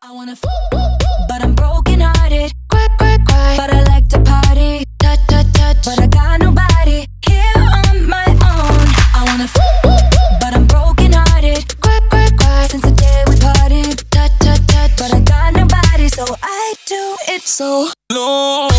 I wanna f- but I'm broken hearted. Cry, cry, cry. But I like to party. Touch, touch, touch. But I got nobody here on my own. I wanna f- but I'm broken hearted. Cry, cry, cry. Since the day we parted. Touch, touch, touch. But I got nobody, so I do it so. Long